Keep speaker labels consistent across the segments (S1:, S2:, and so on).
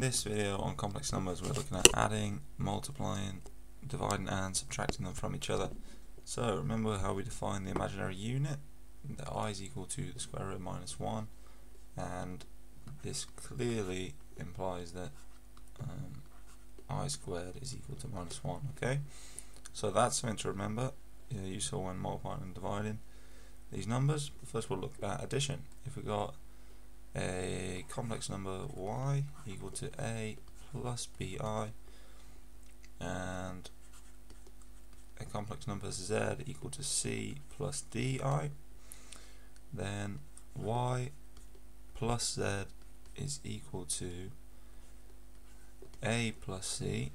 S1: in this video on complex numbers we're looking at adding, multiplying, dividing and subtracting them from each other. So remember how we define the imaginary unit, that i is equal to the square root of minus 1 and this clearly implies that um, i squared is equal to minus 1, okay? So that's something to remember, you saw when multiplying and dividing these numbers. First we'll look at addition. If we got a complex number y equal to a plus bi and a complex number z equal to c plus di then y plus z is equal to a plus c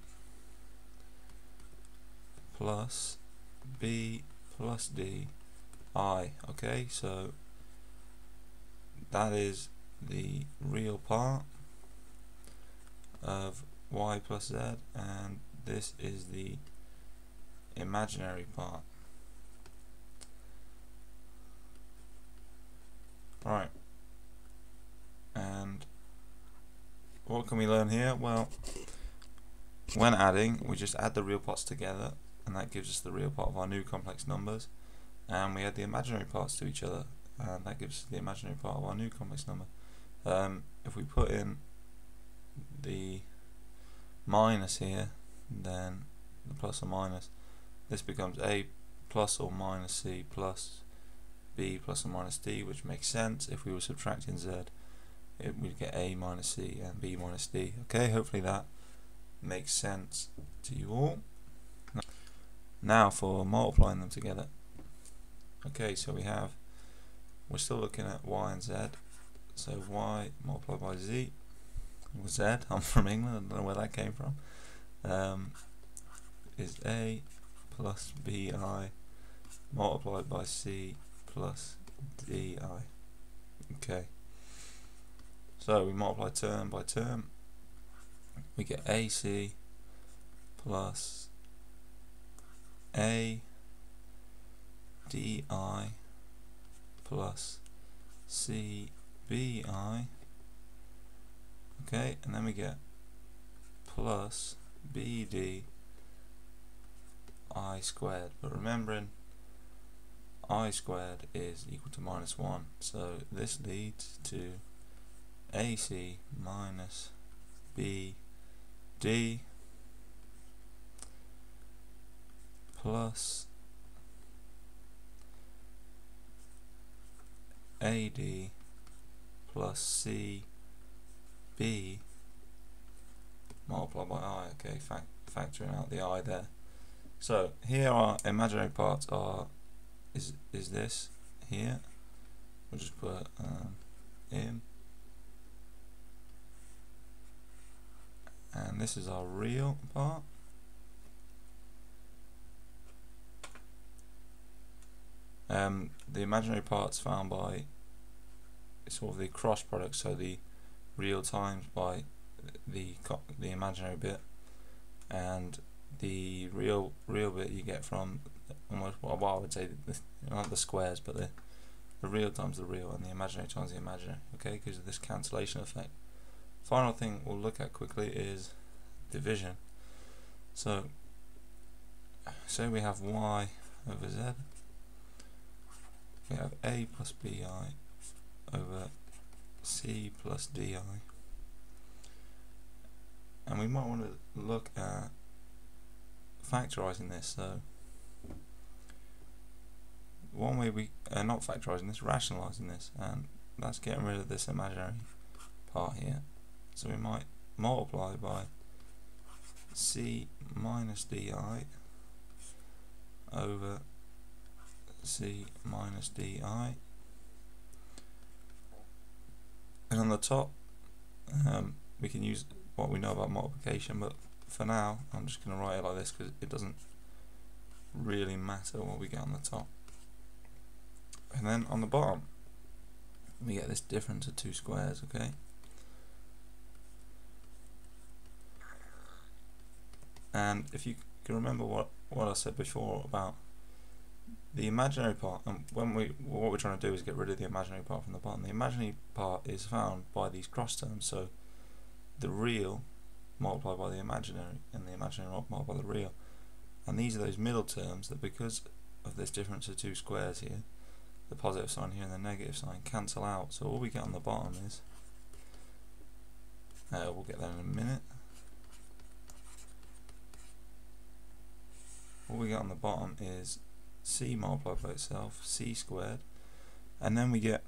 S1: plus b plus d i okay? So that is the real part of y plus z and this is the imaginary part. Right. And what can we learn here? Well, when adding, we just add the real parts together and that gives us the real part of our new complex numbers and we add the imaginary parts to each other and that gives us the imaginary part of our new complex number um, if we put in the minus here then the plus or minus this becomes a plus or minus c plus b plus or minus d which makes sense. If we were subtracting z it would get a minus c and b minus d. Okay hopefully that makes sense to you all. Now for multiplying them together. Okay so we have we're still looking at y and z so y multiplied by z was z, I'm from England, I don't know where that came from, um, is a plus bi multiplied by c plus di. Okay. So we multiply term by term, we get ac plus a di plus c bi okay and then we get plus bd i squared. But remembering i squared is equal to minus 1 so this leads to ac minus bd plus AD plus C B multiplied by I. Okay, fact, factoring out the I there. So here our imaginary parts are is is this here. We'll just put um, in, and this is our real part. Um, the imaginary parts found by sort of the cross product, so the real times by the the imaginary bit, and the real real bit you get from almost well, I would say the, not the squares, but the the real times the real and the imaginary times the imaginary. Okay, because of this cancellation effect. Final thing we'll look at quickly is division. So, say we have y over z we have a plus bi over c plus di and we might want to look at factorizing this so one way we are uh, not factorizing this rationalizing this and that's getting rid of this imaginary part here. So we might multiply by c minus di over c minus di and on the top. Um, we can use what we know about multiplication but for now I'm just going to write it like this because it doesn't really matter what we get on the top. And then on the bottom we get this difference of two squares okay? And if you can remember what what I said before about the imaginary part, and when we what we're trying to do is get rid of the imaginary part from the bottom. The imaginary part is found by these cross terms. So the real multiplied by the imaginary and the imaginary multiplied by the real. And these are those middle terms that because of this difference of two squares here, the positive sign here and the negative sign cancel out. So all we get on the bottom is, uh, we'll get that in a minute. All we get on the bottom is c multiplied by itself, c squared, and then we get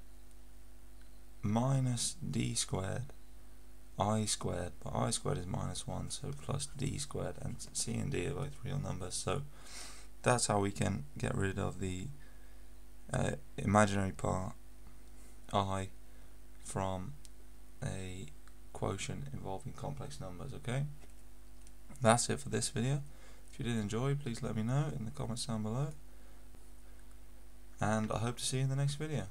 S1: minus d squared i squared, but i squared is minus 1, so plus d squared, and c and d are both real numbers, so that's how we can get rid of the uh, imaginary part i from a quotient involving complex numbers, okay? That's it for this video. If you did enjoy, please let me know in the comments down below. And I hope to see you in the next video.